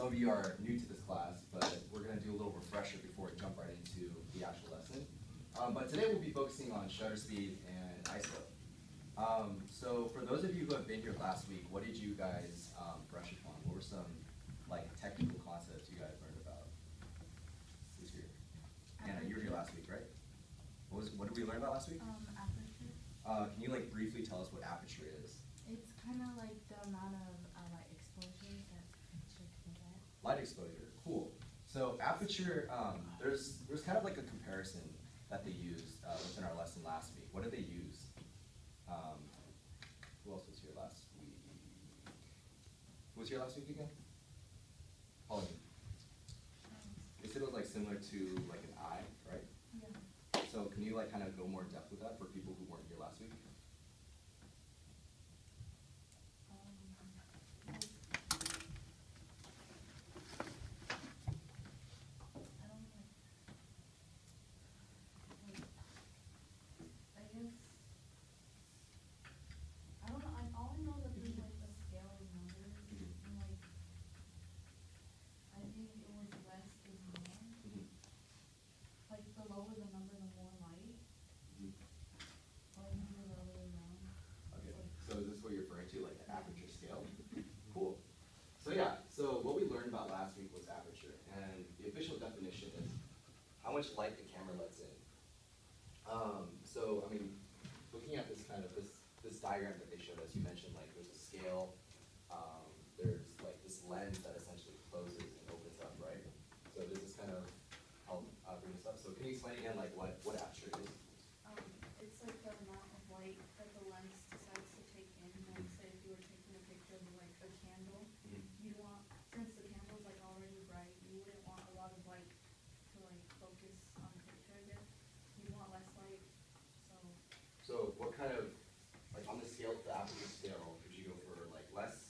some of you are new to this class, but we're gonna do a little refresher before we jump right into the actual lesson. Um, but today we'll be focusing on shutter speed and ISO. Um, so for those of you who have been here last week, what did you guys, um, brush upon? What were some, like, technical concepts you guys learned about? Who's here? Anna, you were here last week, right? What was, what did we learn about last week? Um, aperture. Uh, can you like briefly tell us what aperture is? It's kind of like the amount of uh, light exposure that picture can get. Light exposure, cool. So aperture, um, there's, there's kind of like a comparison that they used, uh, within our lesson last week. What did they use? Um, who else was here last week? Who was here last week again? Pauline. They said it was like similar to like an eye, right? Yeah. So can you like kind of go more in depth with that for people who weren't here last week? Um, like- I don't know. Like, I guess. I don't know. I all I know that there's like a scale of numbers Mhm. and like. I think it was less is more. Mhm. Like the lower the number, the more light. Mhm. Or maybe the other way around. Okay, Like- so is this what you're referring to, like the aperture scale? Cool. So yeah, so what we learned about last week was aperture, and the official definition is how much light the camera lets in. Um, so, I mean, looking at this kind of, this, this diagram that they showed us, you mentioned like there's a scale, um, there's like this lens that essentially closes and opens up, right? So this is kind of help, uh, bring this up? So can you explain again, like what, what aperture is? what kind of like on the scale the aperture scale could you go for like less